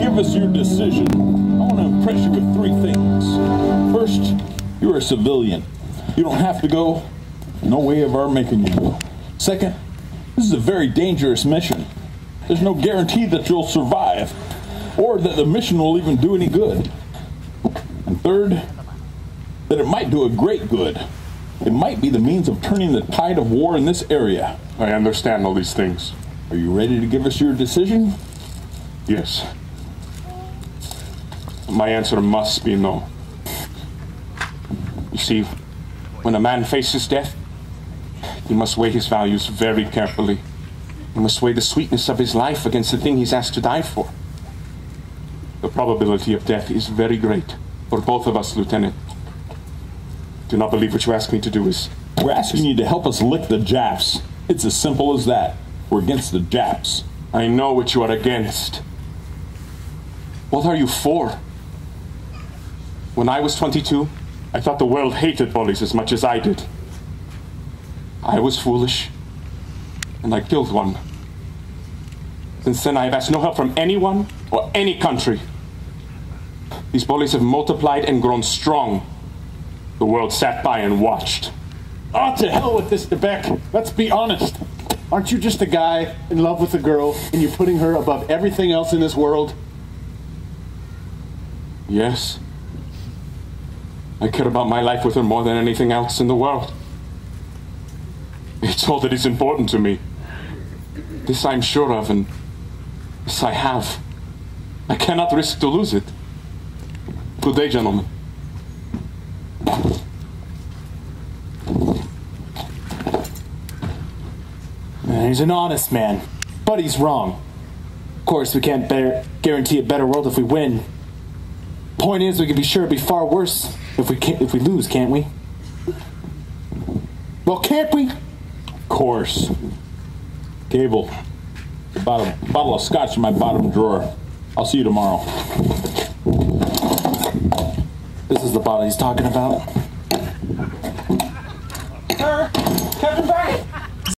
give us your decision, I want to impress you with three things. First, you're a civilian. You don't have to go. No way of our making you go. Second, this is a very dangerous mission. There's no guarantee that you'll survive or that the mission will even do any good. And third, that it might do a great good. It might be the means of turning the tide of war in this area. I understand all these things. Are you ready to give us your decision? Yes. My answer must be no. You see, when a man faces death, he must weigh his values very carefully. He must weigh the sweetness of his life against the thing he's asked to die for. The probability of death is very great for both of us, Lieutenant. Do not believe what you ask me to do is. We're asking you to help us lick the Japs. It's as simple as that. We're against the Japs. I know what you are against. What are you for? When I was 22, I thought the world hated bullies as much as I did. I was foolish, and I killed one. Since then, I have asked no help from anyone or any country. These bullies have multiplied and grown strong. The world sat by and watched. Oh, to hell with this, de Becque. Let's be honest. Aren't you just a guy in love with a girl and you're putting her above everything else in this world? Yes. I care about my life with her more than anything else in the world. It's all that is important to me. This I'm sure of, and this I have. I cannot risk to lose it. Good day, gentlemen. He's an honest man, but he's wrong. Of course, we can't bear, guarantee a better world if we win. Point is, we can be sure it'll be far worse if we can't, if we lose, can't we? Well, can't we? Of course. Cable. Bottle, bottle of scotch in my bottom drawer. I'll see you tomorrow. This is the bottle he's talking about. Sir, Captain.